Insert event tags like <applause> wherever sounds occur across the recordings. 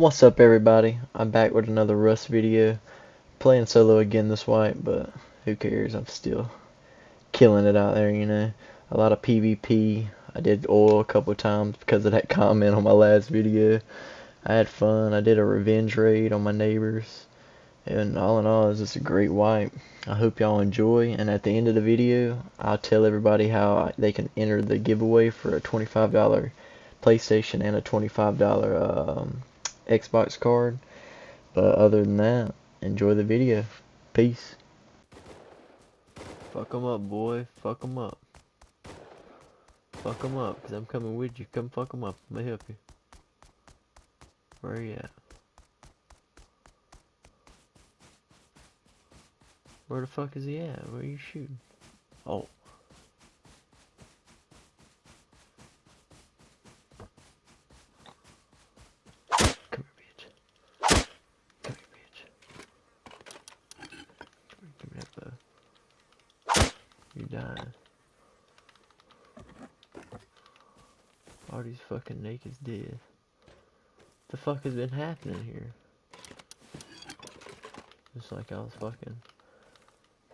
What's up everybody? I'm back with another Rust video. Playing solo again this wipe, but who cares? I'm still killing it out there, you know. A lot of PvP. I did oil a couple times because of that <laughs> comment on my last video. I had fun. I did a revenge raid on my neighbors. And all in all, it's just a great wipe. I hope y'all enjoy. And at the end of the video, I'll tell everybody how they can enter the giveaway for a $25 PlayStation and a $25 um, Xbox card. But other than that, enjoy the video. Peace. Fuck them up, boy. Fuck them up. Fuck 'em up, because I'm coming with you. Come fuck them up. Let me help you. Where are you at? Where the fuck is he at? Where are you shooting? Oh. Come here, bitch. Come here, bitch. Give me that bow. Dying. All fucking nakeds dead. The fuck has been happening here? Just like I was fucking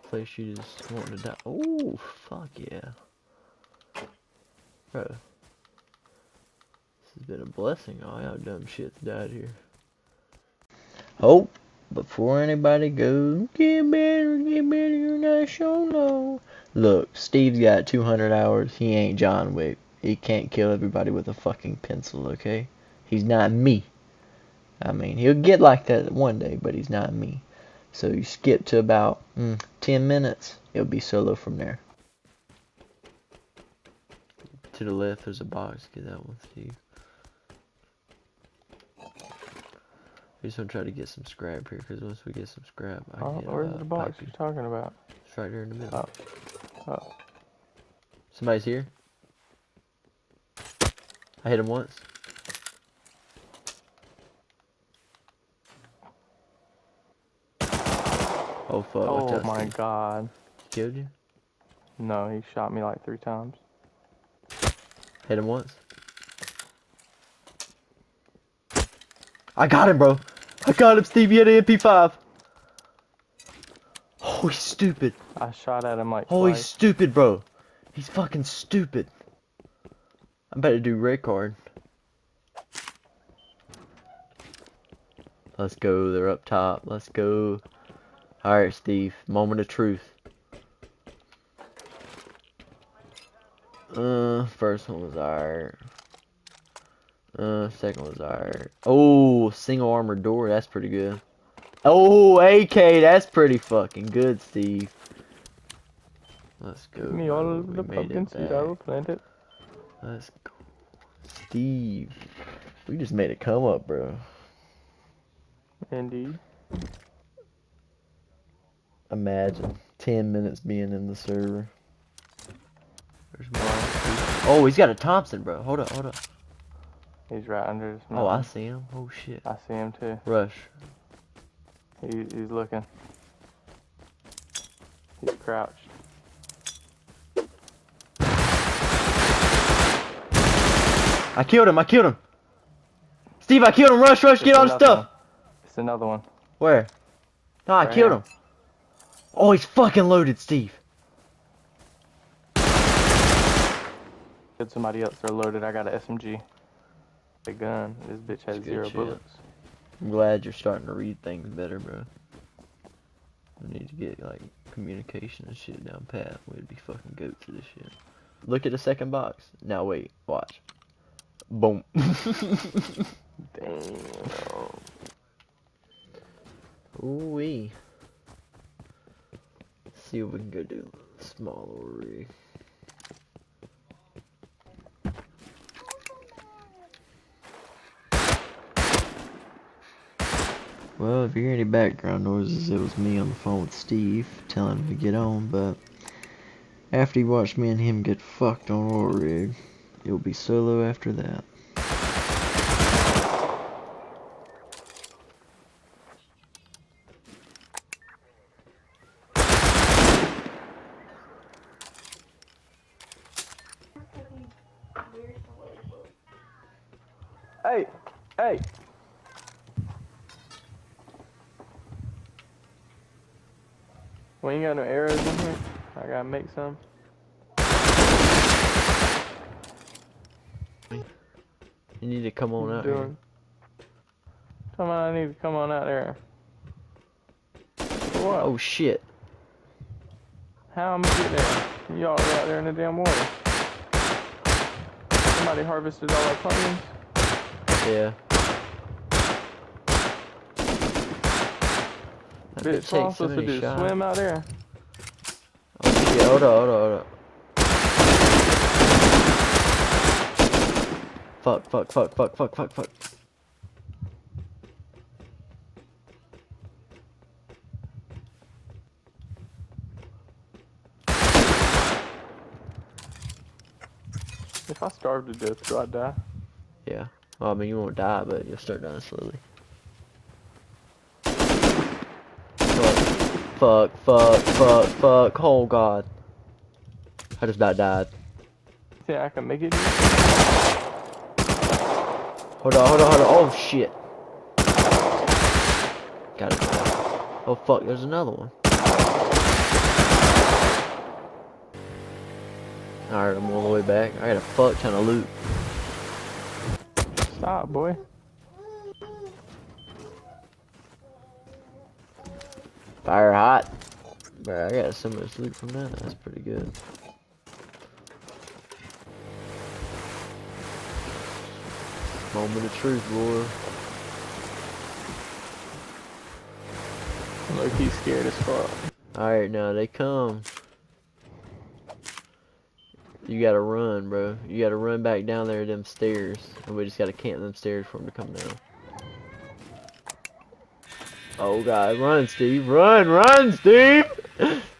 place you just wanting to die. Oh, fuck yeah. Bro. This has been a blessing. All y'all dumb shits died here. Oh, before anybody goes, get better, get better, you're not sure no. Look, Steve's got 200 hours. He ain't John Wick. He can't kill everybody with a fucking pencil, okay? He's not me. I mean, he'll get like that one day, but he's not me. So you skip to about mm, 10 minutes, it'll be solo from there. To the left, there's a box. Get that one, Steve. I just want to try to get some scrap here, because once we get some scrap, I oh, get Where's uh, the box pipey. you're talking about? It's right there in the middle. Oh. Oh. Somebody's here. I hit him once. Oh fuck! Oh my god. Killed you? No, he shot me like three times. Hit him once. I got him, bro. I got him, Stevie, He had an MP5. Oh, he's stupid. I shot at him like Oh, he's stupid, bro. He's fucking stupid. I'm about to do red card. Let's go. They're up top. Let's go. Alright, Steve. Moment of truth. Uh, first one was alright. Uh, second was alright. Oh, single armor door. That's pretty good. Oh, AK. That's pretty fucking good, Steve. Let's go. Give me all of the pumpkin seed. I will plant it. Let's go. Steve. We just made it come up, bro. Indeed. Imagine 10 minutes being in the server. There's more. Oh, he's got a Thompson, bro. Hold up, hold up. He's right under this Oh, I see him. Oh, shit. I see him too. Rush. He, he's looking. He's crouched. I killed him. I killed him. Steve, I killed him. Rush, rush, get It's all the stuff. one. It's another one. Where? No, I Right killed here. him. Oh, he's fucking loaded, Steve. Did somebody else? They're loaded. I got an SMG. A gun. This bitch has zero shit. bullets. I'm glad you're starting to read things better, bro. We need to get like communication and shit down pat. We'd be fucking goats for this shit. Look at the second box. Now wait, watch. Boom. <laughs> Damn. Ooh wee. See what we can go do. Small rig. Well, if you hear any background noises, it was me on the phone with Steve telling him to get on, but after you watch me and him get fucked on oil rig, it'll be solo after that. Hey, hey. We ain't got no arrows in here. I gotta make some. You need to come on out here. Come on, I need to come on out there. What? Oh shit. How am I get there? You all out there in the damn water. Somebody harvested all our planes. Yeah. Bitch I'm supposed to do? shots. Swim out there. Oh shit, hold on, hold on, hold on. Fuck, fuck, fuck, fuck, fuck, fuck, fuck. If I starve to death, do I die? Yeah. Well, I mean, you won't die, but you'll start dying slowly. Fuck, fuck, fuck, fuck. Oh god. I just about died. Think I can make it? Hold on, hold on, hold on. Oh shit. Got it. Oh fuck, there's another one. Alright, I'm all the way back. I got a fuck ton of loot. Stop, boy. Fire hot. Bro, I got so much loot from that. That's pretty good. Moment of truth, boy. Look, he's scared as fuck. Alright, now they come. You gotta run, bro. You gotta run back down there them stairs. And we just gotta camp them stairs for them to come down. Oh god, run, Steve. Run, run, Steve!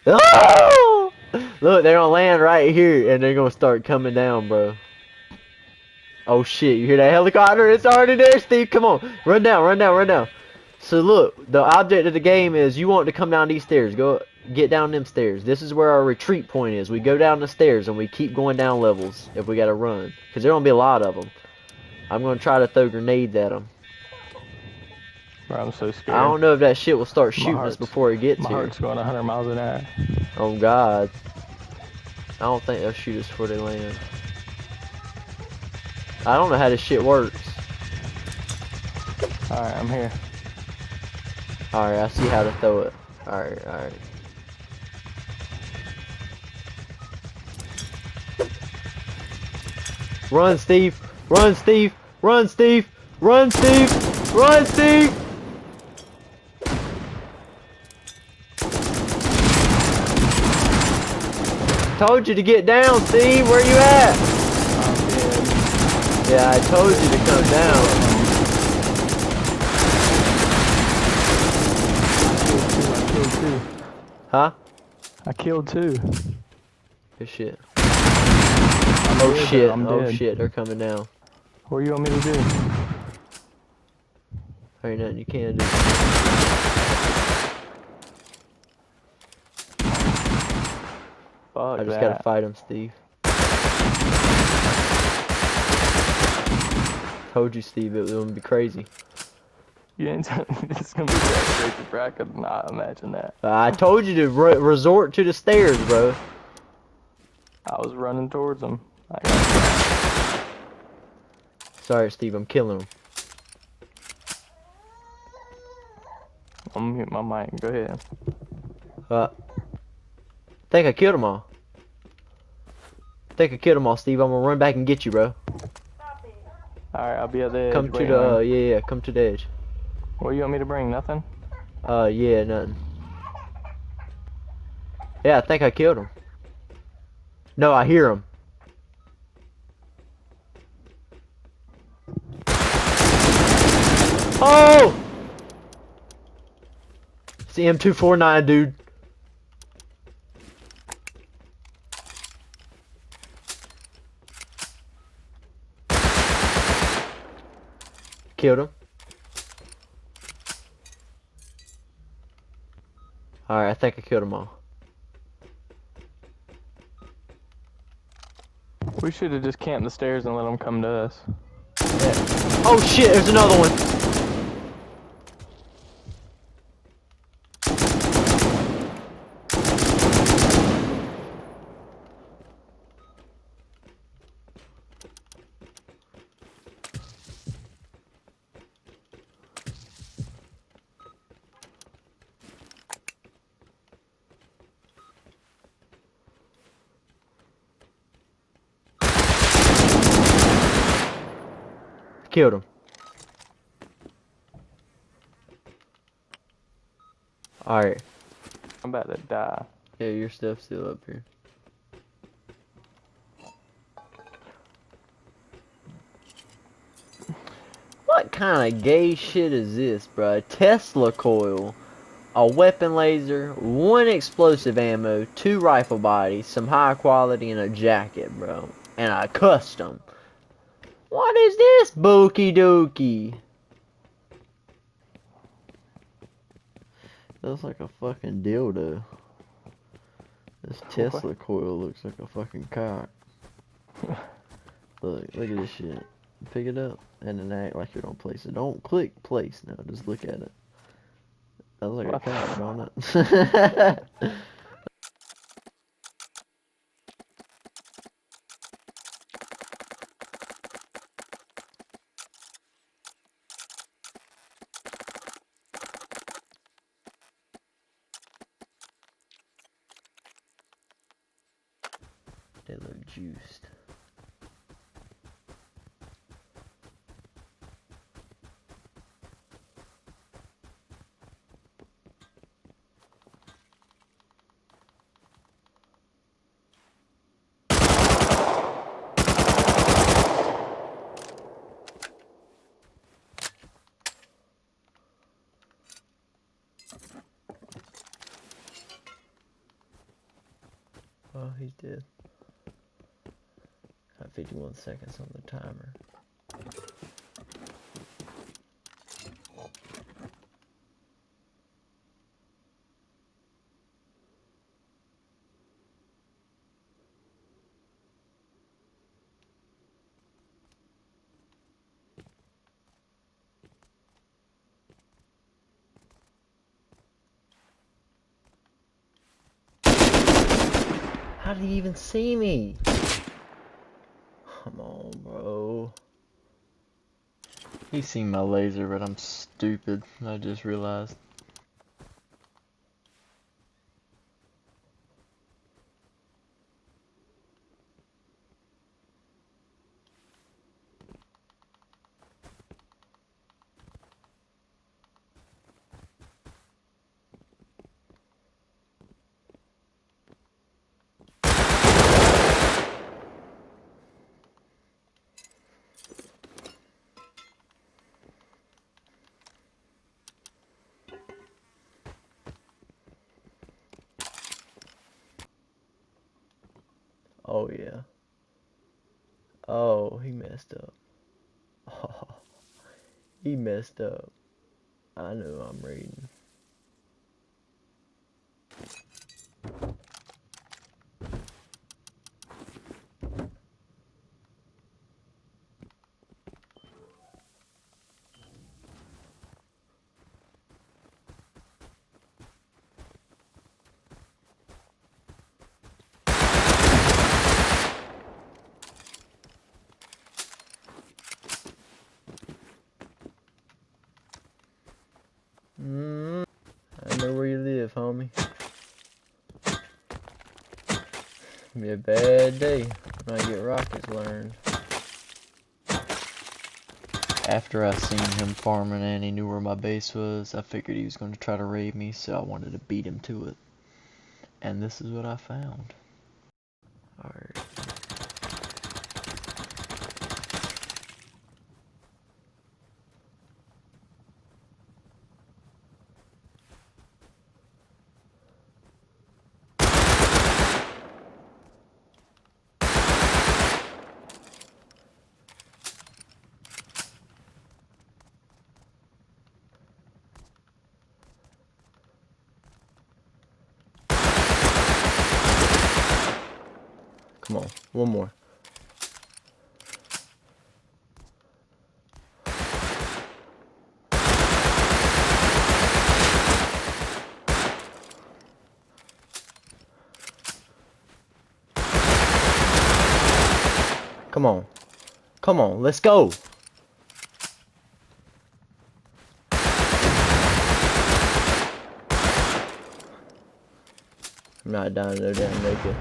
Oh! Look, they're gonna land right here and they're gonna start coming down, bro. Oh shit, you hear that helicopter? It's already there, Steve. Come on. Run down, run down, run down. So look, the object of the game is you want to come down these stairs. Go get down them stairs. This is where our retreat point is. We go down the stairs and we keep going down levels if we gotta run. Because there gonna be a lot of them. I'm gonna try to throw grenades at them. Bro, I'm so scared. I don't know if that shit will start shooting us before it gets My here. heart's going 100 miles an hour. Oh god. I don't think they'll shoot us before they land. I don't know how this shit works. Alright, I'm here. Alright, I see how to throw it. Alright, alright. Run, Steve! Run, Steve! Run, Steve! Run, Steve! Run, Steve! Told you to get down, Steve! Where you at? Yeah, I told you to come down. I killed two. Huh? I killed two. Good shit. I'm Oh dead, shit, I'm oh dead. shit, they're coming down. What do you want me to do? There ain't nothing you can do. Fuck I just that. gotta fight him, Steve. Told you, Steve, it was gonna be crazy. You ain't telling me this is gonna be that crazy, bro. I could not imagine that. I told you to re resort to the stairs, bro. I was running towards him. Sorry, Steve, I'm killing him. I'm gonna mute my mic. Go ahead. Uh, think I killed them all. think I killed them all, Steve. I'm gonna run back and get you, bro. Alright, I'll be at the edge. Come to the, uh, yeah, yeah, come to the edge. What do you want me to bring? Nothing? Uh, yeah, nothing. Yeah, I think I killed him. No, I hear him. Oh! It's the M249, dude. Killed him. Alright, I think I killed them all. We should have just camped the stairs and let them come to us. Oh shit, there's another one. Killed him. Alright. I'm about to die. Yeah, your stuff's still up here. What kind of gay shit is this, bro? Tesla coil, a weapon laser, one explosive ammo, two rifle bodies, some high quality, and a jacket, bro. And a custom. What is this, Bookie Dookie? Looks like a fucking dildo. This Tesla coil looks like a fucking cock. <laughs> look, look at this shit. Pick it up and then act like you're gonna place it. Don't click place now, just look at it. That looks like a cock, don't it? <laughs> they look juiced. Oh, he's dead. Got 51 seconds on the timer. Did he even see me? Come on, bro. He seen my laser, but I'm stupid. I just realized. Oh yeah. Oh, he messed up. Oh, <laughs> he messed up. I know I'm reading. Mm, I know where you live, homie. Be a bad day when I get rockets learned. After I seen him farming and he knew where my base was, I figured he was going to try to raid me, so I wanted to beat him to it. And this is what I found. Alright. Come on, one more. Come on. Come on, let's go. I'm not down no damn naked.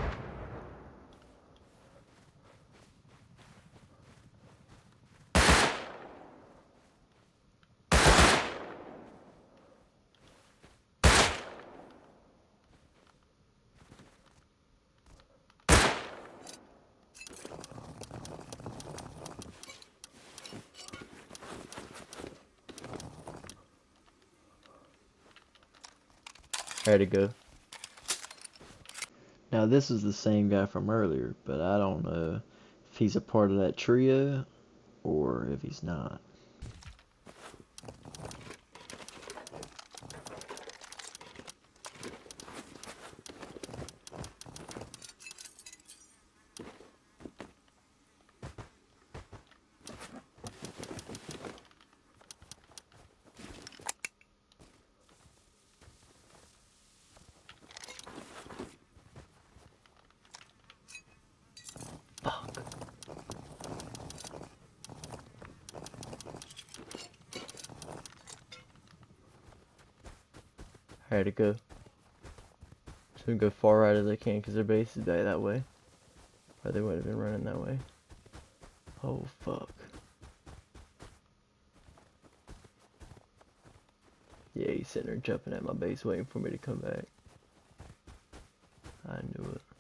Had to go. Now this is the same guy from earlier, but I don't know if he's a part of that trio or if he's not. Go far right as I can because their base is back that way. Or they would have been running that way. Oh fuck. Yeah, he's sitting there jumping at my base waiting for me to come back. I knew it.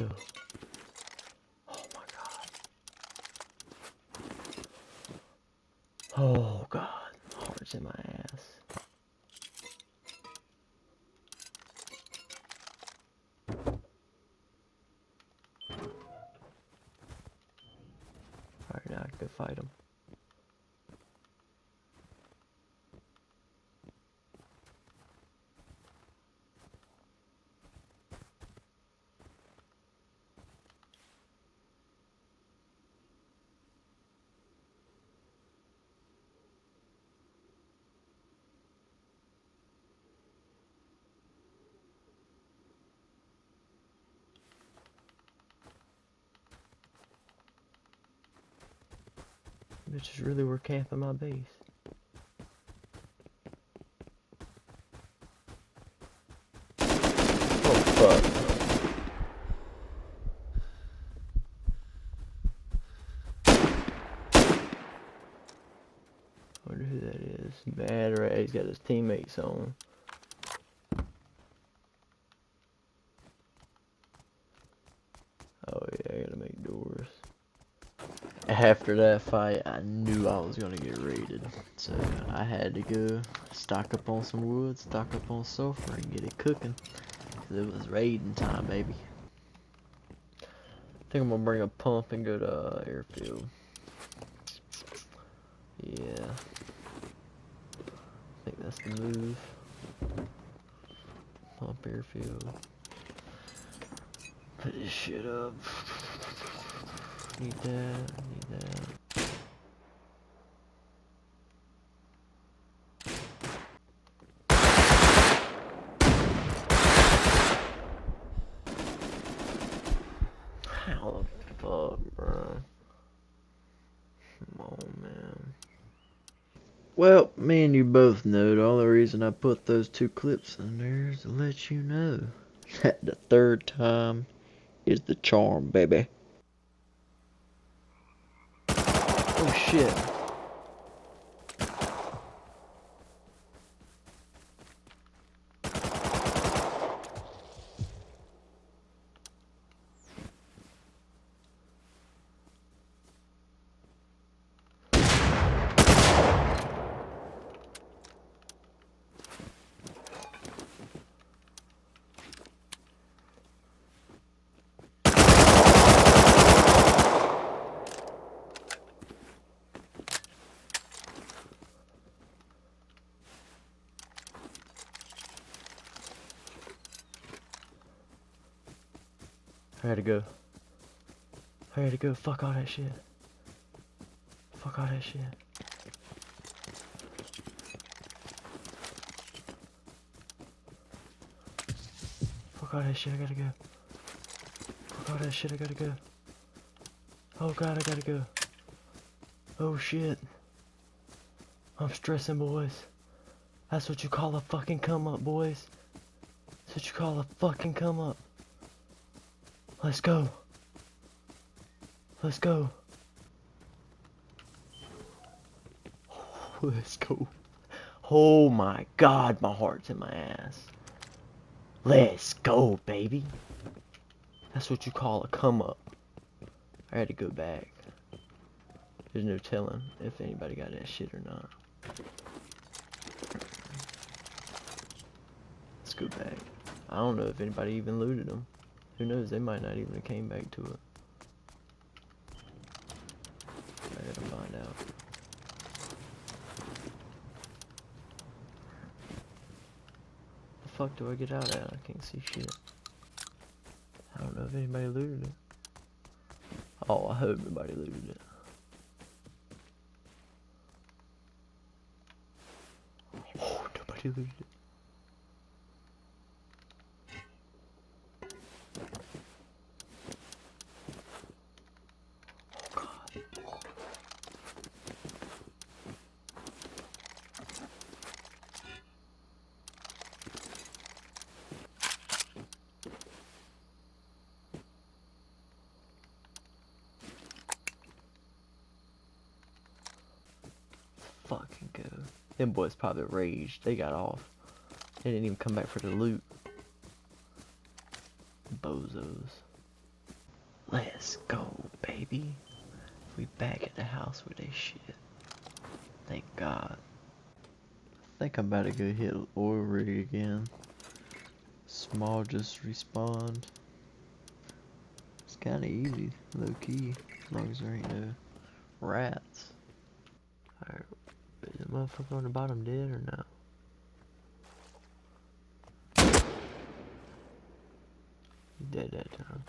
Let's. Oh my god. Oh god. Oh, Heart's in my ass. Alright, now I can go fight him. Bitches really were camping my base. Oh fuck. Wonder who that is. Bad right, he's got his teammates on. Oh yeah, I gotta make doors. After that fight, I knew I was gonna get raided, so I had to go stock up on some wood, stock up on sulfur, and get it cooking. Cause it was raiding time, baby. I think I'm gonna bring a pump and go to uh, airfield. Yeah. I think that's the move. Pump airfield. Put this shit up. Need that, need that. How the fuck, bro? Come on, man. Well, me and you both know the only reason I put those two clips in there is to let you know <laughs> that the third time is the charm, baby. Oh shit. I had to go. I had to go. Fuck all that shit. Fuck all that shit. Fuck all that shit. I gotta go. Fuck all that shit. I gotta go. Oh god, I gotta go. Oh shit. I'm stressing, boys. That's what you call a fucking come up, boys. That's what you call a fucking come up. Let's go. Let's go. <laughs> Let's go. Oh my god, my heart's in my ass. Let's go, baby. That's what you call a come up. I had to go back. There's no telling if anybody got that shit or not. Let's go back. I don't know if anybody even looted them. Who knows, they might not even have came back to it. I gotta find out. The fuck do I get out at? I can't see shit. I don't know if anybody looted it. Oh, I hope nobody looted it. Oh, nobody looted it. Oh, God. Fucking go. Them boys probably raged. They got off. They didn't even come back for the loot. Bozos. Let's go, baby. We back at the house with this shit. Thank God. I think I'm about to go hit oil rig again. Small just respawned. It's kinda easy, low key, as long as there ain't no rats. Motherfucker on the bottom dead or no? He dead that time.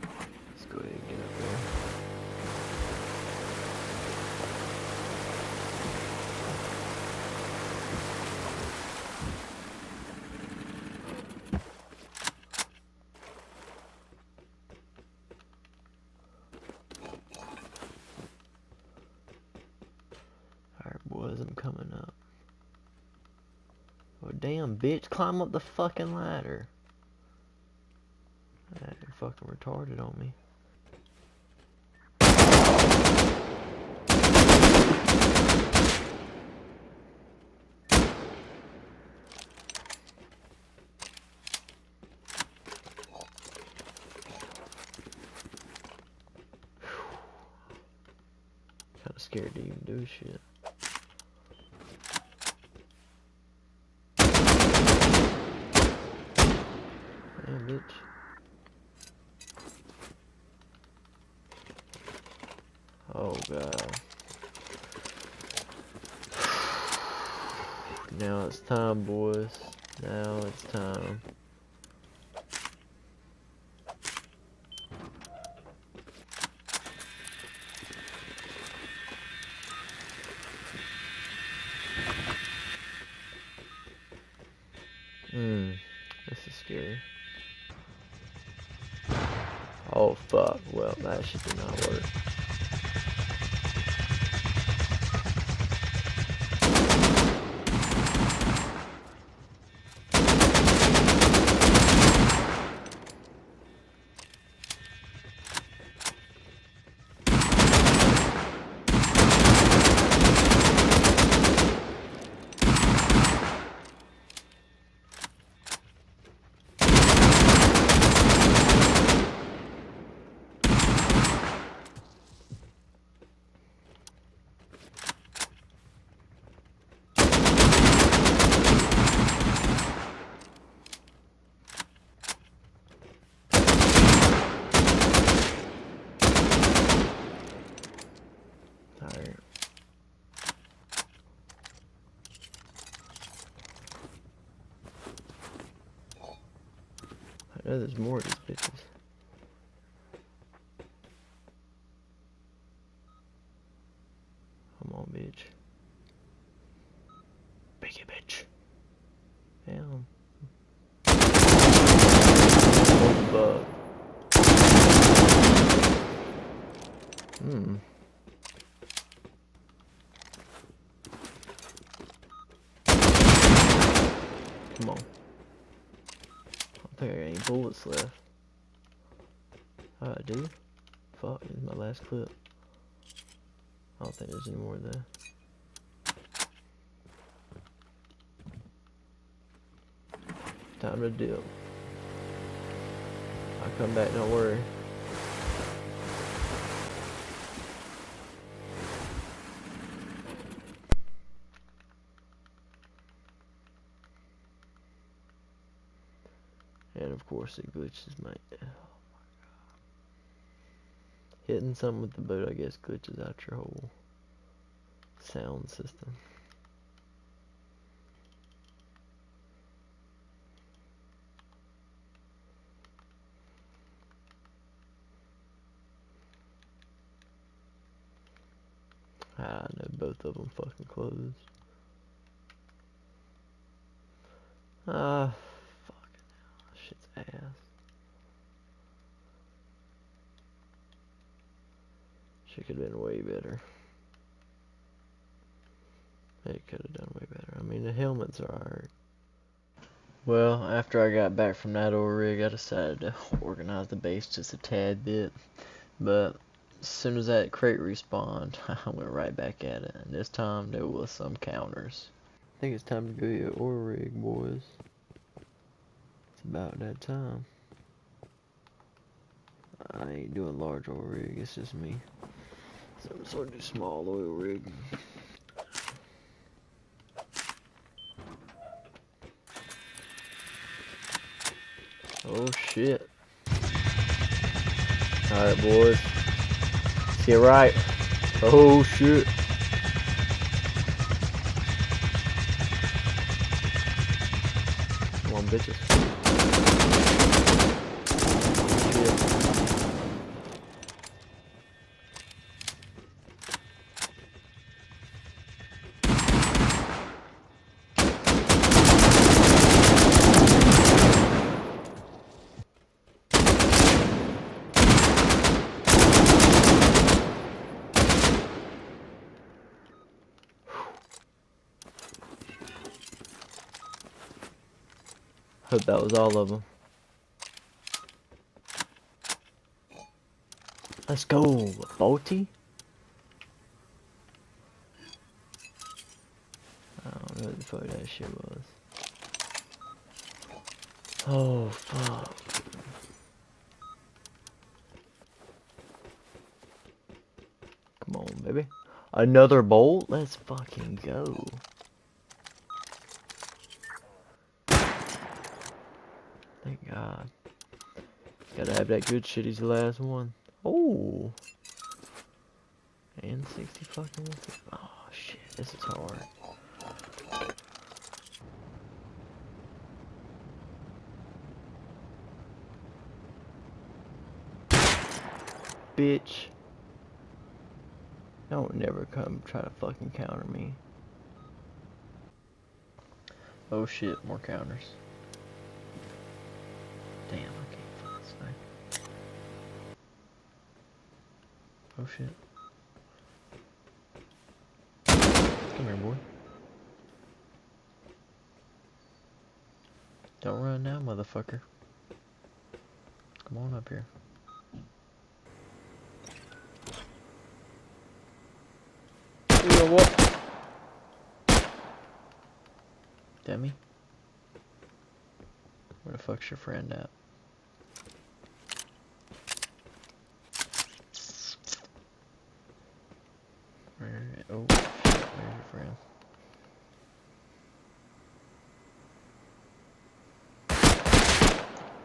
Let's go ahead and get up there. Alright, boys, I'm coming up. Damn, bitch, climb up the fucking ladder. That fucking retarded on me. Kinda scared to even do shit. Damn, bitch. Oh god. Now it's time, boys. Now it's time. Hmm, this is scary. Oh fuck, well that should not work. Alright. Know there's more of these bitches. Come on, bitch. Biggie bitch. Damn. Oh, fuck. Hmm. Come on. I think I got any bullets left. Oh, I do? Fuck, this is my last clip. I don't think there's any more there. Time to dip. I'll come back, don't worry. And of course it glitches my. Hitting something with the boat I guess glitches out your whole sound system. Ah, I know both of them fucking closed. Ah, hell. Shit's ass. Shit could have been way better. It could have done way better. I mean, the helmets are alright. Well, after I got back from that oil rig, I decided to organize the base just a tad bit. But as soon as that crate respawned, <laughs> I went right back at it. And this time there was some counters. I think it's time to go get oil rig, boys. It's about that time. I ain't doing large oil rig, it's just me. So I'm sort of small oil rig. Oh shit. Alright boys. You right. Oh shit. Come on bitches. Shit. Hope that was all of them. Let's go, 40? I don't know what the fuck that shit was. Oh, fuck. Come on, baby. Another bolt? Let's fucking go. Thank God. Gotta have that good shit. He's the last one. Oh. And 60 fucking. Oh shit, this is hard. Bitch. Don't never come try to fucking counter me. Oh shit, more counters. Damn, I can't find sniper. Oh shit. Come here, boy. Don't run now, motherfucker. Come on up here. You what? Demi? Where the fuck's your friend at? Where? Oh, shit, where's your friend?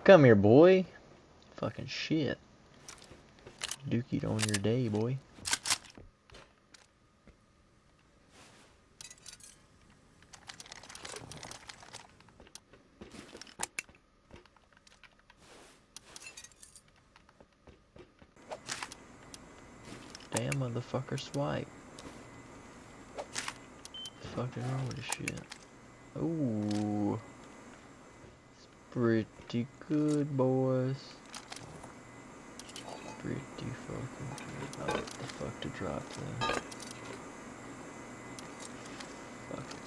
Come here, boy. Fucking shit. Dookied on your day, boy. Damn, motherfucker, swipe. Fucking wrong with this shit. Ooh. Pretty good, boys. Pretty fucking good. Oh, what the fuck to drop though? Fuck it.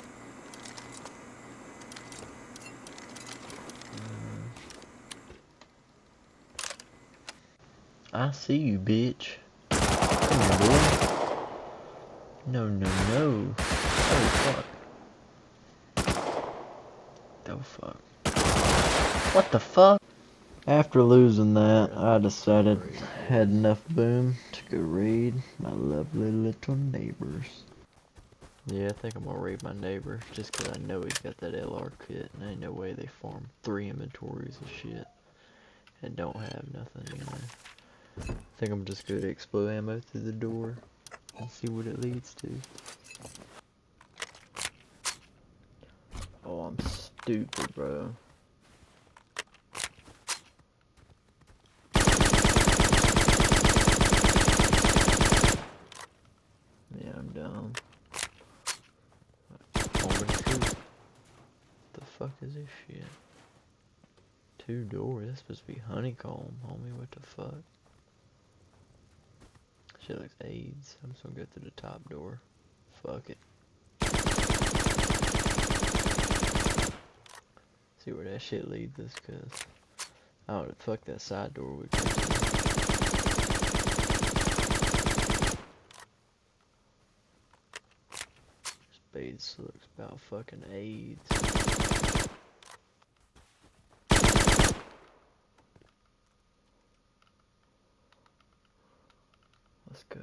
Mm. I see you, bitch. Come boy. No, no, no. Oh, fuck. The fuck. What the fuck? After losing that, I decided I had enough boom to go raid my lovely little neighbors. Yeah, I think I'm gonna raid my neighbor just 'cause I know he's got that LR kit and ain't no way they farm three inventories of shit and don't have nothing, you know. I think I'm just gonna explode ammo through the door and see what it leads to. Oh, I'm stupid, bro. Truth. The fuck is this shit? Two doors. That's supposed to be honeycomb, homie. What the fuck? Shit looks AIDS. I'm just gonna go through the top door. Fuck it. See where that shit leads us, cause I know, fuck that side door we go to. Spades looks about fucking AIDS. Let's go.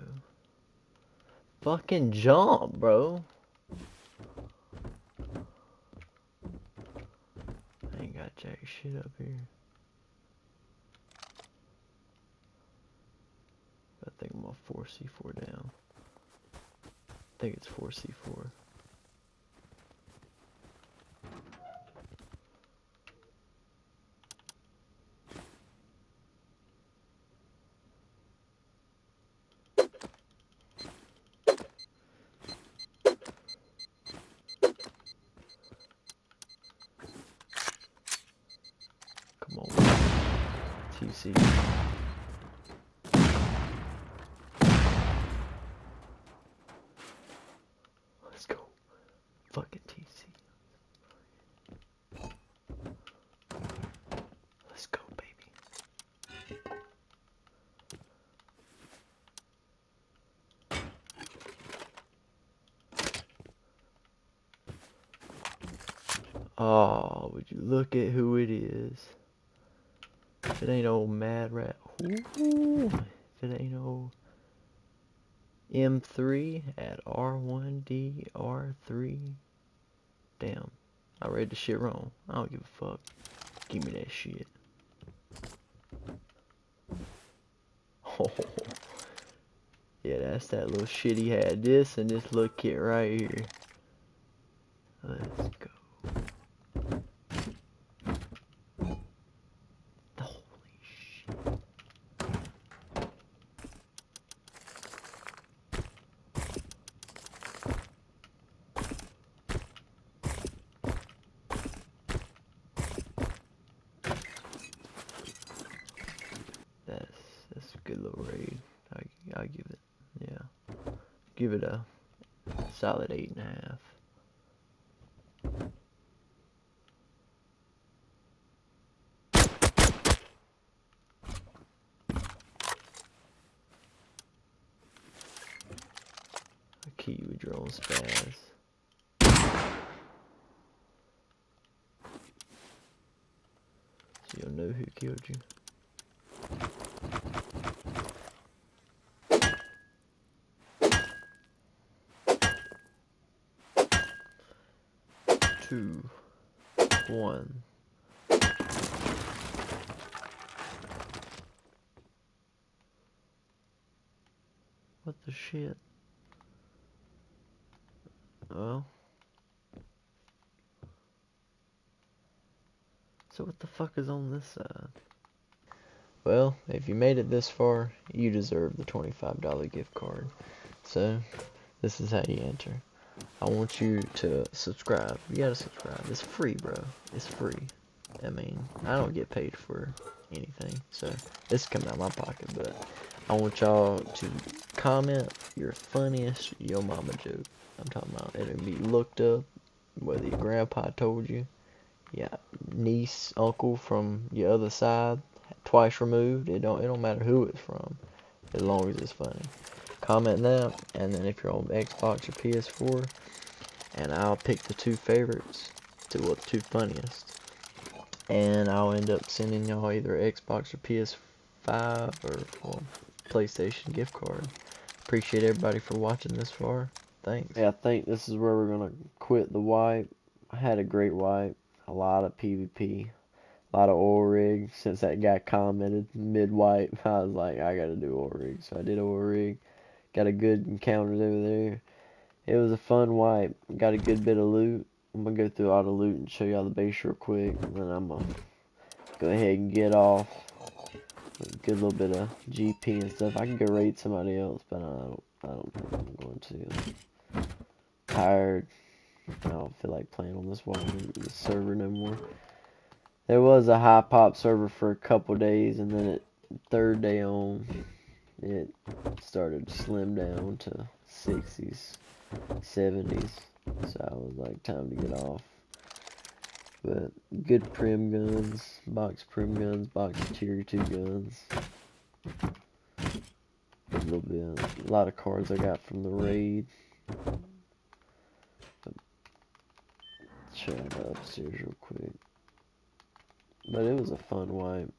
Fucking jump, bro. I ain't got jack shit up here. I think I'm gonna 4C4 down. I think it's 4C4. Come on. TC. Let's go. Fucking TC. Let's go, baby. Oh, would you look at who it is? If it ain't old Mad Rat. Ooh, if it ain't old M3 at R1D R3. Damn, I read the shit wrong. I don't give a fuck. Give me that shit. Oh, <laughs> yeah, that's that little shit he had. This and this little kit right here. Let's go. Holy shit. That's that's a good little raid. I I give it, yeah, give it a solid eight and a half. I So you'll know who killed you. Two, one. What the shit? Well. So what the fuck is on this side? Well, if you made it this far, you deserve the $25 gift card. So, this is how you enter. I want you to subscribe. You gotta subscribe. It's free, bro. It's free. I mean, I don't get paid for anything, so this is coming out of my pocket, but I want y'all to comment your funniest yo mama joke. I'm talking about it'll be looked up, whether your grandpa told you, yeah, niece, uncle from your other side, twice removed. It don't it don't matter who it's from, as long as it's funny. comment that, and then if you're on Xbox or PS4, and I'll pick the two favorites, to what the two funniest, and I'll end up sending y'all either Xbox or PS5 or well, PlayStation gift card. Appreciate everybody for watching this far. Thanks. Yeah, I think this is where we're gonna quit the wipe. I had a great wipe, a lot of PvP, a lot of oil rig. Since that guy commented mid wipe, <laughs> I was like, I gotta do oil rig. So I did oil rig. Got a good encounters over there. It was a fun wipe. Got a good bit of loot. I'm gonna go through all the loot and show y'all the base real quick, and then I'm gonna go ahead and get off. A good little bit of GP and stuff. I can go raid somebody else, but I don't. I don't think I'm going to. Tired. I don't feel like playing on this one server no more. There was a high pop server for a couple days, and then it third day on, it started to slim down to 60s, 70s. So I was like, time to get off. But good prim guns, box prim guns, box tier 2 guns. A little bit, a lot of cards I got from the raid. Check upstairs real quick. But it was a fun wipe.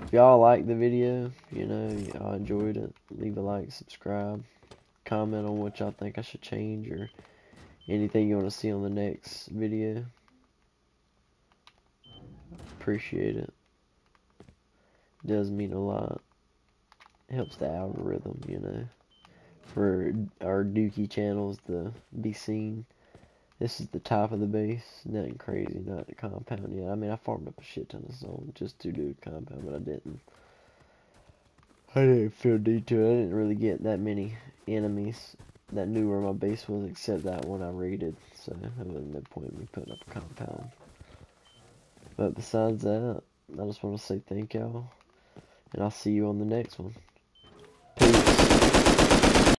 If y'all liked the video, you know, y'all enjoyed it, leave a like, subscribe, comment on what y'all think I should change or anything you want to see on the next video. Appreciate it. Does mean a lot. Helps the algorithm, you know, for our Dookie channels to be seen. This is the top of the base. Nothing crazy, not the compound yet. I mean, I farmed up a shit ton of zone just to do a compound, but I didn't. I didn't feel deep to. I didn't really get that many enemies that knew where my base was, except that one I raided. So there wasn't no point in me putting up a compound. But besides that, I just want to say thank y'all, and I'll see you on the next one.